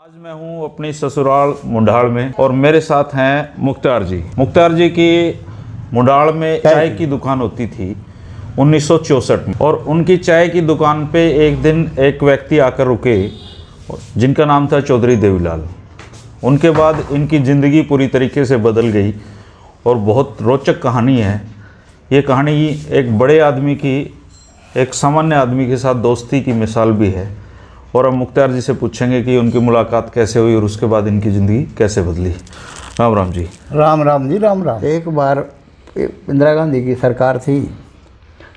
आज मैं हूँ अपनी ससुराल मुंडाल में और मेरे साथ हैं मुख्तार जी। मुख्तार जी की मुंडाल में चाय की। दुकान होती थी 1964 में और उनकी चाय की दुकान पे एक दिन एक व्यक्ति आकर रुके जिनका नाम था चौधरी देवीलाल। उनके बाद इनकी ज़िंदगी पूरी तरीके से बदल गई और बहुत रोचक कहानी है। ये कहानी एक बड़े आदमी की एक सामान्य आदमी के साथ दोस्ती की मिसाल भी है। और हम मुख्तार जी से पूछेंगे कि उनकी मुलाकात कैसे हुई और उसके बाद इनकी ज़िंदगी कैसे बदली। राम राम जी। राम राम जी राम राम। एक बार इंदिरा गांधी की सरकार थी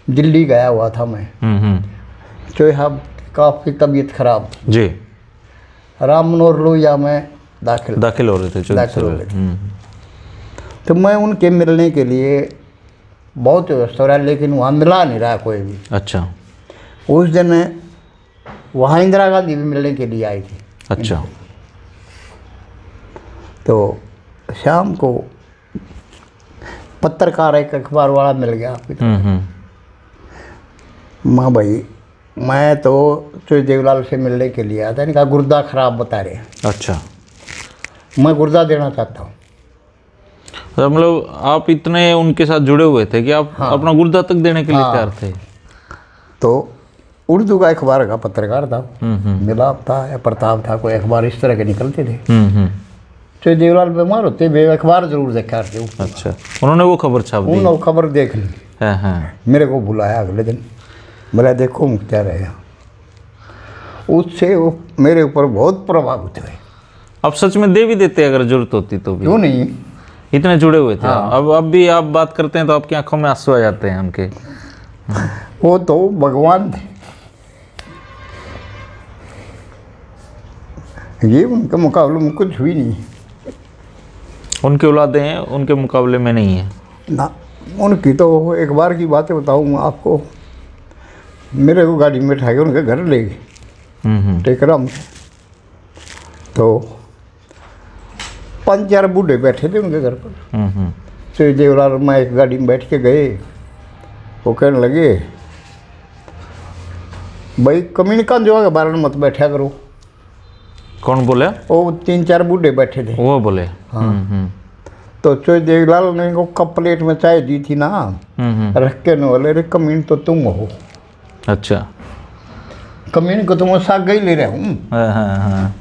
दिल्ली गया हुआ था मैं। हम्म हम्म। जो अब काफ़ी तबीयत खराब थी। जी। राम मनोहर लोहिया में दाखिल। दाखिल हो रहे थे दाखिल हो। गए थे। हम्म, तो मैं उनके मिलने के लिए बहुत व्यवस्था रहा लेकिन वहाँ मिला नहीं रहा कोई भी। अच्छा। उस दिन वहाँ इंदिरा गांधी भी मिलने के लिए आई थी। अच्छा। तो शाम को पत्रकार एक अखबार वाला मिल गया। हम्म हम्म। माँ भाई मैं तो चोई देवलाल से मिलने के लिए आया था इनका गुर्दा खराब बता रहे हैं। अच्छा। मैं गुर्दा देना चाहता हूँ। तो मतलब आप इतने उनके साथ जुड़े हुए थे कि आप हाँ। अपना गुर्दा तक देने के लिए हाँ। तैयार थे। तो उर्दू का अखबार का पत्रकार था। हम्म हम्म। मिलाप था या प्रताप था कोई अखबार इस तरह के निकलते थे। हम्म हम्म। देवलाल बीमार होते वे अखबार ज़रूर देखा करते अच्छा। उन्होंने वो खबर छाप उन्होंने खबर देख ली। है हाँ। मेरे को बुलाया अगले दिन। बोला देखो मुख्तार है। उससे वो मेरे ऊपर बहुत प्रभावित हुए। अब सच में दे भी देते अगर ज़रूरत होती तो भी। क्यों नहीं? इतने जुड़े हुए थे। हाँ। अब अब भी आप बात करते हैं तो आपकी आँखों में आँसू आ जाते हैं उनके। वो तो भगवान थे। ये उनके मुकाबले में कुछ भी नहीं उनकी औलादे हैं उनके मुकाबले में नहीं है। ना उनकी तो एक बार की बातें बताऊँ आपको। मेरे को गाड़ी में बैठा के उनके घर ले गए। हम्म हम्म। टेकराम तो पाँच चार बूढ़े बैठे थे उनके घर पर। हम्म श्री देवलाल मैं एक गाड़ी में बैठ के गए। वो कहने लगे भाई कम्युनिका जो है बारे में मत बैठा करो। कौन बोले? वो तीन चार बूढ़े बैठे थे। वो बोले। हम्म हम्म। तो चोई देवलाल ने को कप प्लेट में चाय दी थी ना। हम्म रख के न बोले रे कमीन तो तुम हो। अच्छा। कमीन को तुम साग ही ले रहे हूँ। हाँ हाँ हाँ।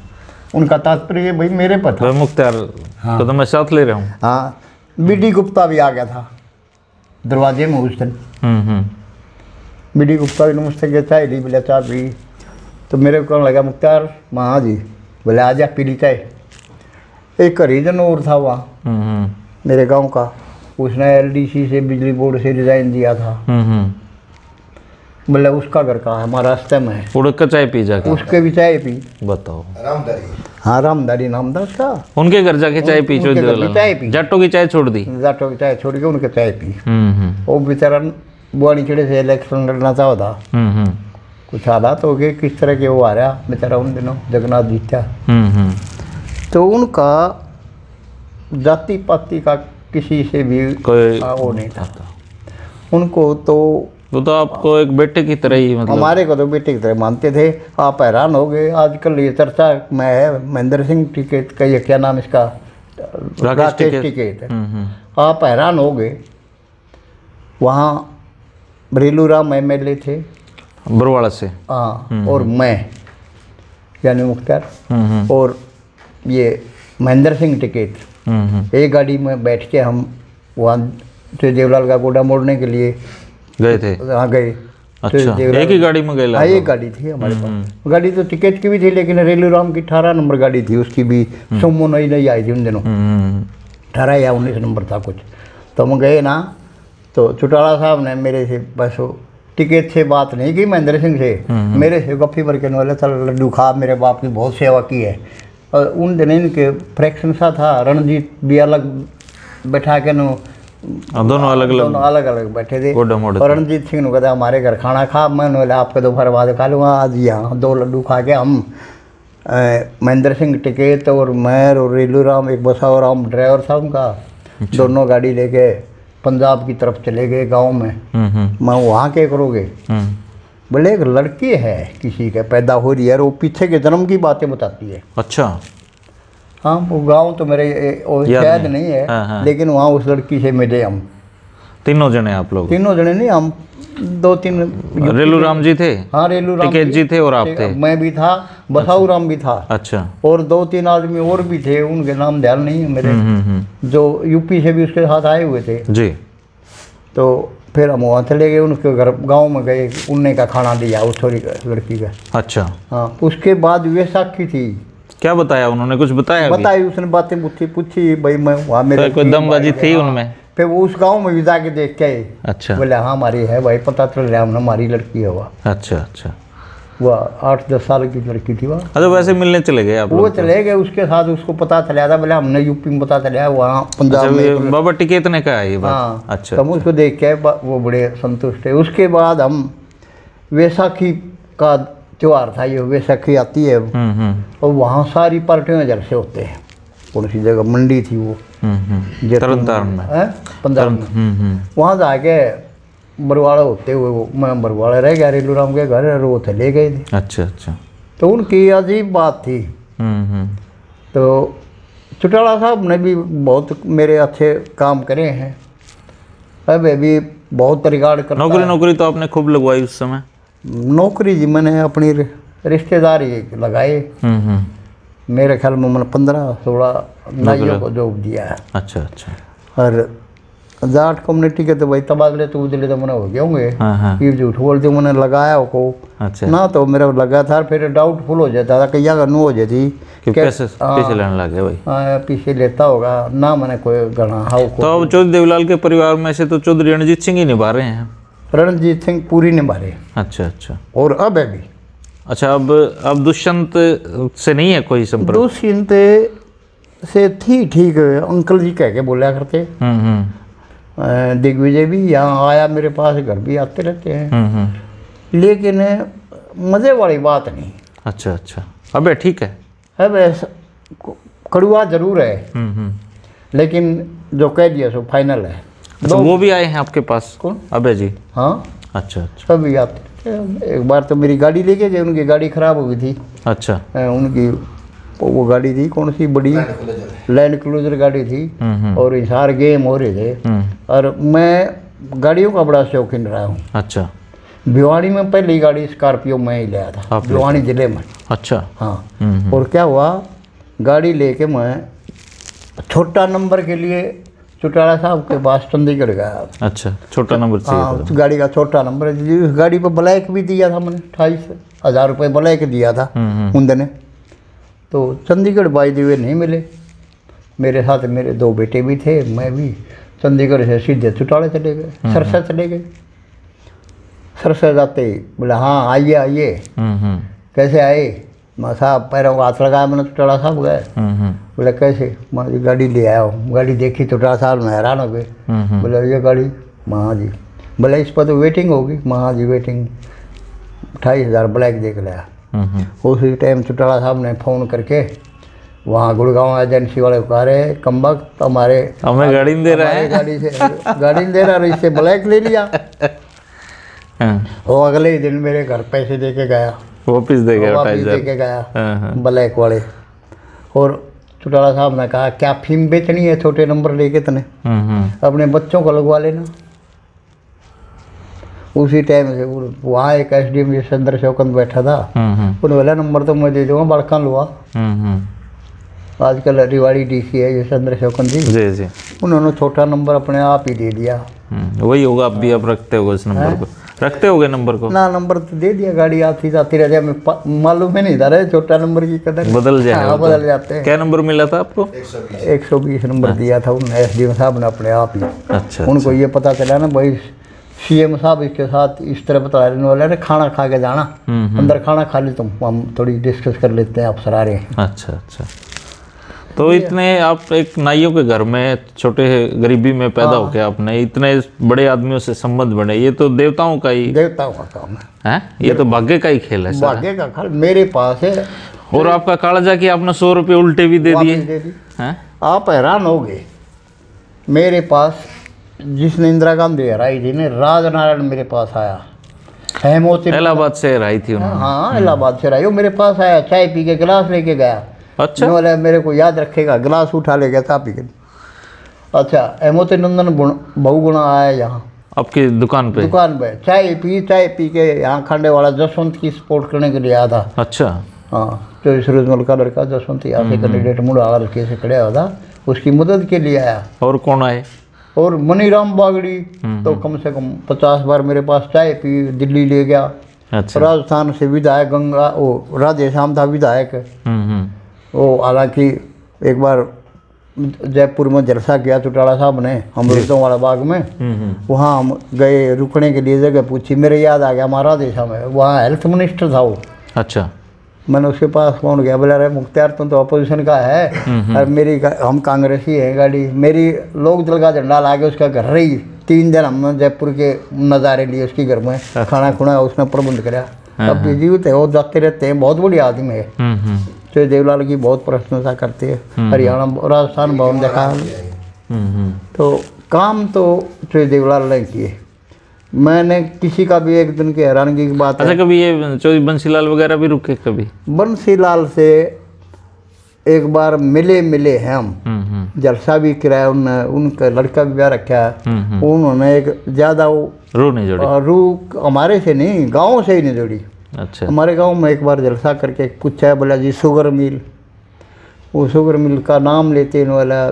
उनका तात्पर्य भाई मेरे पता भाई मुख्तार तो, तो मैं साथ ले रहा हूँ। हाँ। बी डी गुप्ता भी आ गया था। दरवाजे में उस दिन। बी डी गुप्ता भी नमस्ते के चाय ली बोले चाय पी तो मेरे को लगा मुख्तार मैं हाँ जी बोले आ जा पी ली चाय. एक हरिजन और था वहाँ। हम्म हम्म। मेरे गाँव का। उसने एलडीसी से बिजली बोर्ड से रिजाइन दिया था। हम्म हम्म। बोले उसका घर कहाँ है? हमारा रास्ते में है। उड़क का चाय पी जाके। उसके भी चाय पी। बताओ। हाँ रामदारी नाम था। उसका उनके घर जाके चाय पी उनके चाय पी। जट्टों की चाय छोड़ दी। जाटो की चाय छोड़ के उनके चाय पी। हम्म हम्म। वो बेचारा बुआनी चढ़े से इलेक्शन लड़ना चाहो था हम्म हम्म। कुछ हालात हो गए किस तरह के वो आ रहा बेचारा उन दिनों जगन्नाथ जीत्या हम्म हम्म। तो उनका जाति पाति का किसी से भी कोई वो नहीं था। उनको तो वो तो आपको एक बेटे की तरह ही मतलब हमारे को तो बेटे की तरह मानते थे। आप हैरान हो गए आजकल ये चर्चा में है महेंद्र सिंह टिकैत का ये क्या नाम इसका? राकेश हम्म हम्म। आप हैरान हो गए। वहाँ रेलू राम एम थे। बरवाड़ा से हाँ और मैं यानी मुख्तार हम्म हम्म। और ये महेंद्र सिंह टिकैत हम्म हम्म। एक गाड़ी में बैठ के हम वहाँ से देवलाल का गोडा मोड़ने के लिए गए थे। वहाँ गए। अच्छा तो एक ही गाड़ी में गए हाँ एक गाड़ी थी हमारे पास। गाड़ी तो टिकट की भी थी लेकिन रेलू राम की अठारह नंबर गाड़ी थी उसकी भी सोमो नई नई आई थी उन दिनों। हम्म हम्म अठारह या उन्नीस नंबर था कुछ। तो हम गए ना तो चुटाला साहब ने मेरे से बस टिकट से बात नहीं की महेंद्र सिंह से। मेरे से गप्पी भर के न बोले चल लड्डू खा मेरे बाप की बहुत सेवा की है। और उन दिन इनके फ्रैक्शन सा था रणजीत भी अलग बैठा के नो हाँ, दोनों अलग अलग दोनों अलग अलग बैठे थे। और रणजीत सिंह ने कहता हमारे घर खाना खा। मैं बोला आपके दोपहर बाद खा लूँगा आज यहाँ दो लड्डू खा के हम महेंद्र सिंह टिकेत और मैं और रेलू राम एक बसाव राम ड्राइवर साहब का दोनों गाड़ी लेके पंजाब की तरफ़ चले गए गाँव में। हम्म हम्म। मैं वहाँ क्या करोगे? हम्म। बोले एक लड़की है किसी के पैदा हो रही है वो पीछे के जन्म की बातें बताती है। अच्छा। हाँ वो गाँव तो मेरे शायद नहीं। नहीं है हाँ, हाँ। लेकिन वहाँ उस लड़की से मिले हम। तीनों जने आप लोग। तीनों जने नहीं हम दो तीन रेलू राम जी थे? हाँ रेलू राम टिकैत जी। थे और आप थे? मैं भी था बसाऊ अच्छा, राम भी था। अच्छा। और दो तीन आदमी और भी थे उनके नाम ध्यान नहीं है मेरे। हम्म हम्म हम्म। जो यूपी से भी उसके साथ आए हुए थे। जी। तो फिर हम वहाँ चले गए उनके घर गाँव में गए उन्ने का खाना दिया उस छोरी लड़की का। अच्छा। हाँ उसके बाद वैसाखी थी। क्या बताया उन्होंने? कुछ बताया? बताई उसने बातें पूछी पूछी भाई मैं वहाँ मेरे कोई दमबाजी थी उनमें? फिर वो उस गाँव में भी जाके देख के आए। अच्छा। बोले हाँ हमारी है भाई पता चल रहा है हमने हमारी लड़की है वह अच्छा अच्छा। वह आठ दस साल की लड़की थी वह अच्छा वैसे मिलने चले गए आप वो चले गए उसके साथ उसको पता चला था बोले हमने यूपी में पता चला वहाँ अच्छा पंजाब में बाबा टिकैत ने कहा ये बात? हाँ अच्छा तो हम उसको देख के वो बड़े संतुष्ट है उसके बाद हम वैसाखी का त्यौहार था ये वैसाखी आती है। हम्म हम्म। और वहाँ सारी पार्टियाँ जलसे होते हैं। कौन सी जगह मंडी थी वो? हम्म हम्म। तरन तारण में। पंजाब में। हम्म वहाँ जाके बरवाड़ा होते हुए वो मैं बरवाड़ा रह गया रेलू राम के घर और वो चले गए थे। अच्छा अच्छा। तो उनकी अजीब बात थी। तो चुटाला साहब ने भी बहुत मेरे अच्छे काम करे हैं। अब भी बहुत रिगार्ड कर नौकरी नौकरी तो आपने खूब लगवाई उस समय। नौकरी जी मैंने अपनी रिश्तेदारी लगाए हम्म। मेरे ख्याल में मैंने पंद्रह सोलह नाइयों को जॉब दिया है। अच्छा अच्छा। और जाट कम्युनिटी के तो भाई तबादले तो उजले तो मैंने हो गए होंगे। हाँ हाँ। ये झूठ बोलते मैंने लगाया को अच्छा। ना तो मेरा लगा था फिर डाउटफुल हो जाता था कहीं अगर नो हो जाती। पैसे पैसे लेने लगे भाई। हाँ, पीछे लेता होगा ना मैंने कोई गणा हाउ को। तो अब चौधरी देवलाल के परिवार में से तो चौधरी रणजीत सिंह ही निभा रहे हैं। रणजीत सिंह पूरी ने मारे अच्छा अच्छा। और अब है भी। अच्छा अब अब दुष्यंत से नहीं है कोई संपर्क? दुष्यंत से थी ठीक अंकल जी कह के बोला करते। हम्म हम्म। दिग्विजय भी यहाँ आया मेरे पास घर भी आते रहते हैं। हम्म लेकिन मज़े वाली बात नहीं। अच्छा अच्छा। अबे ठीक है? अब कड़ुआ ज़रूर है। लेकिन जो कह दिया सो फाइनल है। अच्छा वो भी आए हैं आपके पास? कौन? अबे जी? हाँ। अच्छा अच्छा। सभी आते। एक बार तो मेरी गाड़ी लेके गए उनकी गाड़ी खराब हो गई थी। अच्छा। उनकी वो गाड़ी थी कौन सी बड़ी? लैंड क्रूजर गाड़ी थी। हम्म हम्म। और इशार गेम हो रहे थे। हम्म। और मैं गाड़ियों का बड़ा शौकीन रहा हूँ। अच्छा। भिवाड़ी में पहली गाड़ी स्कॉर्पियो मैं ही लिया था। भिवाड़ी ज़िले में। अच्छा। हाँ। और क्या हुआ? गाड़ी लेके मैं छोटा नंबर के लिए चौटाला साहब के पास चंडीगढ़ गया अच्छा छोटा नंबर चाहिए हाँ उस गाड़ी का छोटा नंबर है जी, उस गाड़ी पर ब्लैक भी दिया था मैंने अट्ठाईस हज़ार रुपये ब्लैक दिया था हम्म हम्म। उन दिने तो चंडीगढ़ बाई दिवे नहीं मिले। मेरे साथ मेरे दो बेटे भी थे मैं भी चंडीगढ़ से सीधे चुटाले चले गए सरसा चले गए। सरसा जाते बोला हाँ आइए आइए। हम्म हम्म। कैसे आए? मैं साहब पैरों को हाथ लगाया मैंने तो चुटाड़ा साहब गए। हम्म हम्म। बोले कैसे? माँ जी गाड़ी ले आया हूँ। गाड़ी देखी चुटाड़ा साहब में हैरान हो गए। हम्म बोले ये गाड़ी? हाँ जी। बोले इस पर तो वेटिंग होगी। मैं जी वेटिंग अट्ठाईस हज़ार ब्लैक देख लिया। उसी टाइम चौटाला साहब ने फ़ोन करके वहाँ गुड़गांव एजेंसी वाले को कह रहे कम्बक हमारे हमें गाड़ी दे रहा है। गाड़ी से गाड़ी दे रहा इससे ब्लैक ले लिया। हाँ, वो अगले ही दिन मेरे घर पैसे दे के गया। वापिस दे गया वापिस दे के गया हाँ हाँ। ब्लैक वाले। और चौटाला साहब ने कहा क्या फीम बेचनी है छोटे नंबर लेके तने हम्म हम्म। अपने बच्चों को लगवा लेना। उसी टाइम से वहाँ एक S D M Chandra Shaukant बैठा था। हम्म उन्होंने बोला नंबर तो मैं दे दूँगा बड़का लुआ आजकल रिवाड़ी डीसी है ये चंद्र शौकंत जी। जी जी। उन्होंने छोटा नंबर अपने आप ही दे दिया। वही होगा आप भी आप रखते होगे इस नंबर को। रखते होगे नंबर को? ना नंबर तो दे दिया गाड़ी आती जाती रह जाए मालूम ही नहीं था रे छोटा नंबर की कदर। बदल जाएगा हाँ तो। बदल जाते हैं। क्या नंबर मिला था आपको? एक सौ बीस नंबर दिया था उन्होंने एस डी साहब ने अपने आप ही। अच्छा उनको ये पता चला ना भाई सीएम साहब इसके साथ इस तरह बता रहे वाले ने खाना खा के जाना। हम्म अंदर खाना खा ले तुम हम थोड़ी डिस्कस कर लेते हैं अफसर आ रहे हैं। अच्छा अच्छा। तो इतने आप एक नाइयों के घर में छोटे गरीबी में पैदा हाँ। होके आपने इतने बड़े आदमियों से संबंध बने। ये तो देवताओं का ही देवताओं का काम है। है? ये तो भाग्य का ही खेल है भाग्य का खल मेरे पास है। और आपका कालजा कि आपने सौ रुपये उल्टे भी दे दिए। हैं? आप हैरान हो गए। मेरे पास जिसने इंदिरा गांधी हराई थी ने राजनारायण मेरे पास आया। है मोती इलाहाबाद से हराई थी उन्होंने। हाँ इलाहाबाद से रही वो मेरे पास आया चाय पी के गिलास लेके गया। अच्छा। नो मेरे को याद रखेगा गिलास उठा ले गया था पी के अच्छा हेमोती नंदन गुण बहु गुणा आया यहाँ। आपकी दुकान पे? दुकान पे। चाय पी चाय पी के यहाँ खंडे वाला जसवंत की सपोर्ट करने के लिए आया था अच्छा। हाँ जो सूरजमल का लड़का जसवंत यहाँ से कैंडिडेट मुड़ा लड़के से खड़ा हुआ था उसकी मदद के लिए आया। और कौन आए? और मनीराम बागड़ी तो कम से कम पचास बार मेरे पास चाय पी दिल्ली ले गया। अच्छा। राजस्थान से विधायक गंगा वो राधे श्याम था विधायक। हम्म हम्म। वो हालाँकि एक बार जयपुर में जलसा किया चौटाला साहब ने अमृतों वाला बाग में। हम्म हम्म। वहाँ हम गए रुकने के लिए जगह पूछी। मेरे याद आ गया हमारा देशा में वहाँ हेल्थ मिनिस्टर था वो। अच्छा। मैंने उसके पास पहुँच गया बोला अरे मुख्तार तुम तो अपोजिशन का है। और मेरी गा- हम कांग्रेसी है गाड़ी। मेरी लोक दल का झंडा ला के उसका घर रही। तीन दिन हमने जयपुर के नज़ारे लिए उसके घर में। खाना खुना उसने प्रबंध कराया। अब भी जीवित है वो जाते रहते हैं बहुत बड़ी आदमी है। हम्म हम्म। तो देवलाल की बहुत प्रशंसा करते हैं। हरियाणा राजस्थान भवन देखा हम्म हम्म। तो काम तो श्री देवलाल ने किए। मैंने किसी का भी एक दिन की हैरानगी की बात है। अच्छा कभी ये चौधरी बंसीलाल वगैरह भी रुके कभी? बंसीलाल से एक बार मिले मिले हैं हम। हम्म हम्म। जलसा भी किराया उनने उनका लड़का भी ब्याह रखा है। हम्म हम्म। उन्होंने एक ज़्यादा वो रू नहीं जोड़ी। रू हमारे से नहीं गाँव से ही नहीं जोड़ी। अच्छा। हमारे गाँव में एक बार जलसा करके पूछा है बोला जी शुगर मिल। वो शुगर मिल का नाम लेते हैं वाला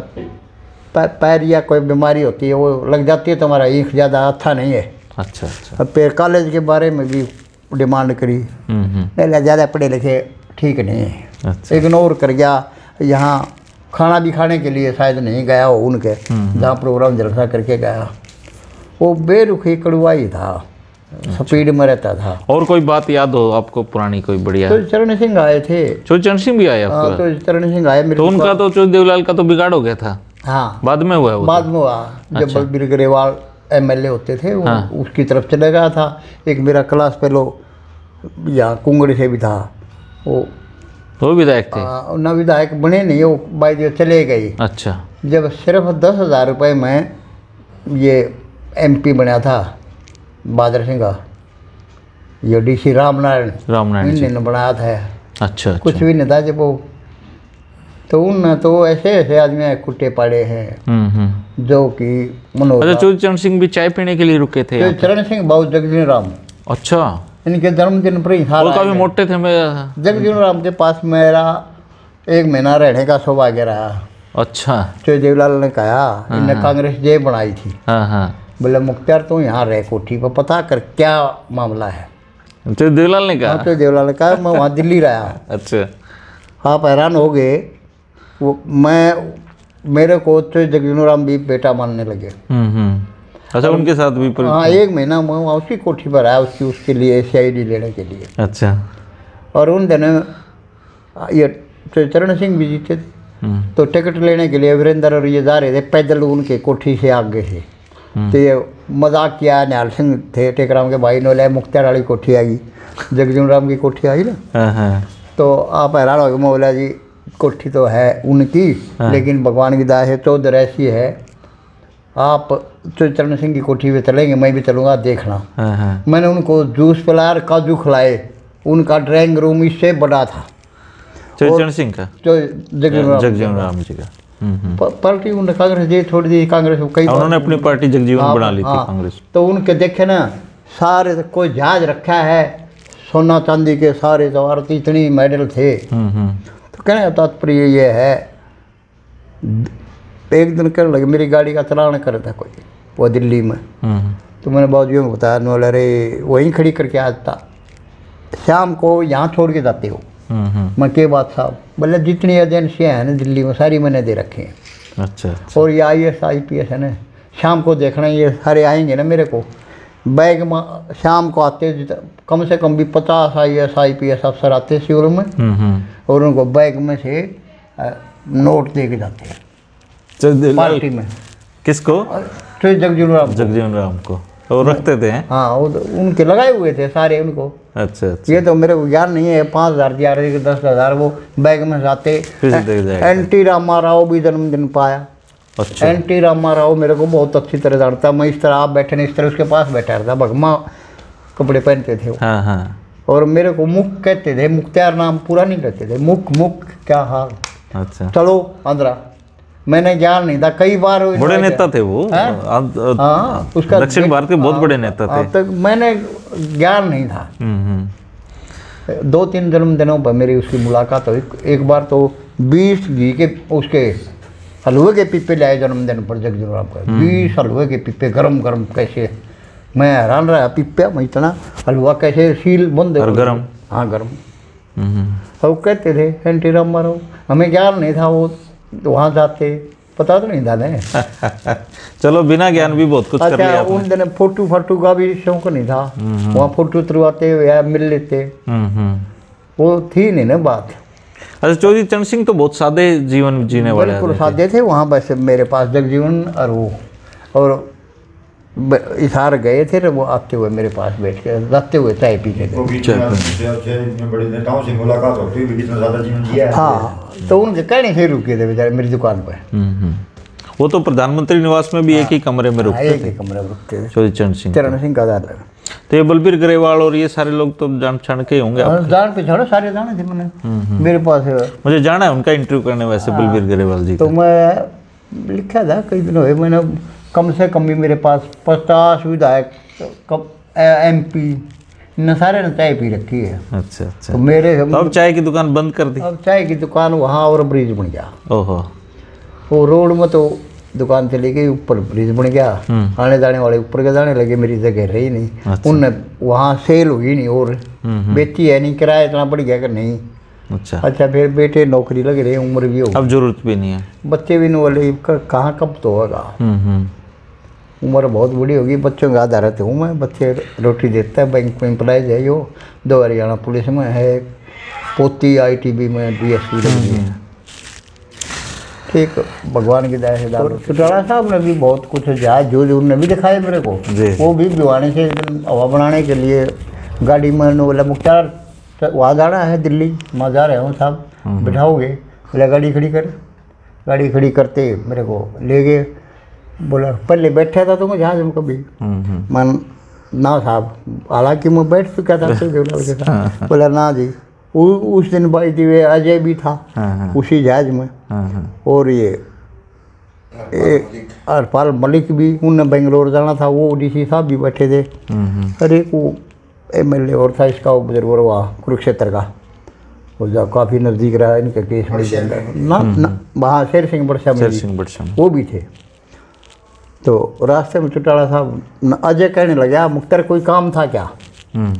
पैर या कोई बीमारी होती है वो लग जाती है तो हमारा ईख ज़्यादा अच्छा नहीं है। अच्छा अच्छा। अब फिर कॉलेज के बारे में भी डिमांड करी। हम्म हम्म। ज़्यादा पढ़े लिखे ठीक नहीं है। अच्छा। इग्नोर कर गया यहाँ खाना भी खाने के लिए शायद नहीं गया हो उनके जहाँ प्रोग्राम जलसा करके गया। वो बेरुखी कड़ुआई था। स्पीड में रहता था। और कोई बात याद हो आपको पुरानी कोई बढ़िया? तो चरण सिंह आए थे। चौधरी चरण सिंह भी आए हाँ तो चरण सिंह आए मेरे तो उनका तो चौधरी देवलाल का तो बिगाड़ हो गया था। हाँ। बाद में हुआ बाद में हुआ। जब बलबीर ग्रेवाल एमएलए होते थे वो हाँ। उसकी तरफ़ चले गया था। एक मेरा क्लास फेलो यहाँ कुंगड़ी से भी था। वो तो वो विधायक थे? आ, न विधायक बने नहीं वो बाई दिया चले गए। अच्छा। जब सिर्फ़ दस हज़ार रुपये में ये एमपी बना था बादर सिंह का ये डीसी रामनारायण रामनारायण जी। इन्होंने बनाया था। अच्छा कुछ अच्छा भी नहीं था जब वो तो उन तो ऐसे ऐसे आदमी कुट्टे पड़े हैं हम्म हम्म। जो कि मनोज अच्छा चौधरी चरण सिंह भी चाय पीने के लिए रुके थे चरण सिंह बाबू जगजीवन राम। अच्छा। इनके जन्मदिन पर ही हाल काफ़ी मोटे थे मैं जगजीवन राम के पास मेरा एक महीना रहने का सौभाग्य रहा। अच्छा। तो देवलाल ने कहा इनने कांग्रेस जय बनाई थी। हाँ हाँ। बोले मुख्तार तू यहाँ रह कोठी पर पता कर क्या मामला है? चौधरी देवलाल ने कहा। हाँ तो देवलाल ने कहा मैं वहाँ दिल्ली रहा अच्छा। आप हैरान हो गए। वो मैं मेरे को तो जगजीवन राम भी बेटा मानने लगे। हम्म हम्म। अच्छा उनके साथ भी पर... हाँ एक महीना मैं वहाँ उसी कोठी पर आया उसकी उसके लिए सी लेने के लिए। अच्छा। और उन दिनों ये तो चरण सिंह भी जीते थे। हम्म। तो टिकट लेने के लिए वीरेंद्र और ये जा रहे थे पैदल उनके कोठी से आगे से। तो ये मज़ाक किया निहाल सिंह थे टेकराम के भाई ने मुख्तार वाली कोठी आई। जगजीवन राम की कोठी आई ना? हाँ हाँ। तो आप हैरान हो गए मौला जी कोठी तो है उनकी लेकिन भगवान की दया है चौधर ऐसी है। आप तो चरण सिंह की कोठी पे चलेंगे मैं भी चलूँगा देखना। हाँ हाँ। मैंने उनको जूस पिलाया और काजू खिलाए। उनका ड्राइंग रूम इससे बड़ा था। चरण सिंह का? जो जगजीवन राम जी का। पार्टी उन्होंने कांग्रेस दे छोड़ दी कांग्रेस को कई हाँ, उन्होंने अपनी पार्टी जगजीवन हाँ, बना ली थी हाँ। कांग्रेस। तो उनके देखे ना सारे तो कोई जहाज़ रखा है सोना चांदी के सारे जवाहर के इतनी मेडल थे। हम्म हम्म। तो कहने का तात्पर्य ये है एक दिन कहने लगे मेरी गाड़ी का चलान कर था कोई वो दिल्ली में। हम्म तो मैंने बाजू में बताया बोले अरे वहीं खड़ी करके आता शाम को यहाँ छोड़ के जाते हो। हम्म हम्म मैं के बात साहब बोले जितनी एजेंसियाँ हैं ना दिल्ली में सारी मैंने दे रखी हैं। अच्छा अच्छा। और ये I S I P S है ना शाम को देखना ये सारे आएँगे ना मेरे को। बैग में शाम को आते कम से कम भी पचास I S I P S अफसर आते हैं सिविल में। हम्म हम्म। और उनको बैग में से नोट दे के जाते हैं। पार्टी में। किसको? जगजीवन राम जगजीवन राम को। वो रखते थे हाँ? वो तो उनके लगाए हुए थे सारे उनको। अच्छा अच्छा। ये तो मेरे को ज्ञान नहीं है पाँच हज़ार दिया रहे थे दस हज़ार वो बैग में जाते फिर से दे जाएगा। एन टी रामा राव भी जन्मदिन पाया। अच्छा। एन टी रामा राव मेरे को बहुत अच्छी तरह जानता मैं इस तरह आप बैठे नहीं इस तरह उसके पास बैठा रहता। भगमा कपड़े पहनते थे वो। हाँ हाँ। और मेरे को मुख कहते थे मुख्तार नाम पूरा नहीं कहते थे। मुख मुख क्या हाल? अच्छा। चलो आंध्रा। मैंने ज्ञान नहीं था कई बार बड़े नेता थे वो। हैं? हाँ उसका दक्षिण भारत के बहुत बड़े नेता थे। तक मैंने ज्ञान नहीं था। हम्म हम्म। दो तीन जन्मदिनों पर मेरी उसकी मुलाकात हुई। एक बार तो बीस घी के उसके हलवे के पीपे लाए जन्मदिन पर जगजोर आपका बीस हलवे के पीपे गरम गरम कैसे? मैं हैरान रहा पीपे में इतना हलवा कैसे सील बंद और गरम? हाँ गरम। हम्म, हम्म। कहते थे एंटी राम मारो। हमें ज्ञान नहीं था वो। वहाँ जाते पता तो नहीं था ने। चलो बिना ज्ञान भी बहुत कुछ कर लिया अच्छा उन दिन फ़ोटो फ़ोटो का भी शौक नहीं था। वहाँ फ़ोटो उतरवाते या मिल लेते। वो थी नहीं ना बात। अच्छा चौधरी चरण सिंह तो बहुत सादे जीवन जीने वाले बिल्कुल। सादे थे वहाँ बस मेरे पास जगजीवन और वो। और इशार गए थे तो वो आते हुए मेरे पास बैठ के रहते हुए चाय जीवन जिया। है हाँ तो उनके कहने से रुके थे बेचारे मेरी दुकान पर। हम्म हम्म। वो तो प्रधानमंत्री निवास में भी एक ही कमरे में हाँ, रुकते एक थे। ही कमरे में रुकते थे। चौधरी चरण सिंह चरण सिंह का दादा। तो ये बलबीर ग्रेवाल और ये सारे लोग तो जान छान के होंगे जान पे छोड़ो सारे जाने थे मैंने। मेरे पास मुझे जाना है उनका इंटरव्यू करने वैसे बलबीर ग्रेवाल जी तो मैं लिखा था कई दिन हुए मैंने कम से कम भी मेरे पास पचास विधायक कम एम पी इन सारे ने चाय पी रखी है। अच्छा अच्छा। तो मेरे तो अब चाय की दुकान बंद कर दी? अब चाय की दुकान वहाँ और ब्रिज बन गया। ओहो। वो रोड में तो दुकान चली गई ऊपर ब्रिज बन गया। आने जाने वाले ऊपर के जाने लगे मेरी जगह रही नहीं। अच्छा। उनने वहाँ सेल हुई नहीं और। हम्म, बेची है नहीं किराया इतना बढ़ गया कि नहीं। अच्छा। अच्छा फिर बेटे नौकरी लग रही उम्र भी हो अब ज़रूरत भी नहीं है। बच्चे भी नहीं क- कहाँ कब तो होगा? हम्म हम्म। उम्र बहुत बड़ी होगी बच्चों का आधारित हूँ मैं बच्चे रोटी देता है बैंक में एम्प्लॉयज़ है यो दो हरियाणा पुलिस में है पोती आईटीबी में डीएसपी लगी है। ठीक भगवान की दया से डालो चौटाला साहब ने भी बहुत कुछ जहाज़ जो जो उन्होंने भी दिखाए मेरे को वो भी भिवानी से हवा बनाने के लिए गाड़ी में बोला मुख्तार वहाँ जाना है दिल्ली वहाँ जा रहे हूँ साहब बिठाओगे? बोला गाड़ी खड़ी कर। गाड़ी खड़ी करते मेरे को ले गए। बोला पहले बैठा था तो मैं जहाज़ में कभी हम्म हम्म। मन ना साहब हालाँकि मैं बैठ चुका था के साथ बोला ना जी उ, उस दिन भाई थी अजय भी था हाँ हाँ। उसी जहाज़ में। हाँ हाँ। और ये एक हरपाल मलिक। भी उनने बेंगलोर जाना था वो डीसी साहब भी बैठे थे। हम्म हम्म। अरे एक वो एम एल और था इसका वो बुज़ुर्ग और वहाँ कुरुक्षेत्र का। वो जो काफ़ी नज़दीक रहा इनके केस में ना ना वहाँ शेर सिंह बड़सा शेर सिंह बटसम वो भी थे। तो रास्ते में चौटाला साहब अजय कहने लगा मुख्तर कोई काम था क्या? हम्म।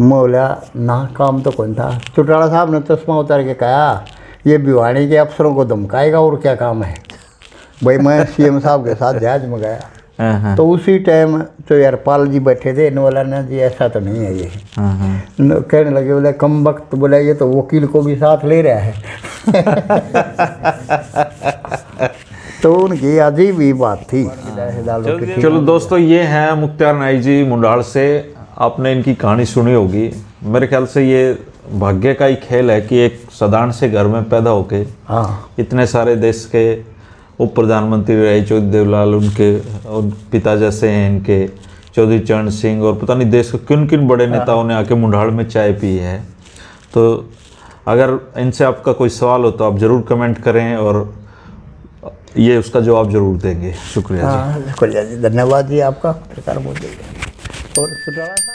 मैं बोला ना काम तो कौन था। चौटाला साहब ने चश्मा उतार के कहा ये भिवानी के अफसरों को धमकाएगा और क्या काम है? भाई मैं सीएम साहब के साथ जहाज़ में गया। हाँ हाँ। तो उसी टाइम तो यार पाल जी बैठे थे इन बोला ना जी ऐसा तो नहीं है ये। हाँ कहने लगे बोले कम वक्त बोला ये तो वकील को भी साथ ले रहा है। तो उनकी अजीब ही बात थी। चलो दोस्तों ये हैं मुख्तार नाई जी मुंडाल से। आपने इनकी कहानी सुनी होगी। मेरे ख्याल से ये भाग्य का ही खेल है कि एक साधारण से घर में पैदा होके हाँ। इतने सारे देश के उप प्रधानमंत्री रहे चौधरी देवलाल उनके उन पिता जैसे हैं इनके चौधरी चरण सिंह और पता नहीं देश के किन किन बड़े नेताओं ने आके मुंडाल में चाय पी है। तो अगर इनसे आपका कोई सवाल हो तो आप ज़रूर कमेंट करें और ये उसका जवाब ज़रूर देंगे। शुक्रिया जी। शुक्रिया जी। धन्यवाद जी आपका। पत्रकार मोदी और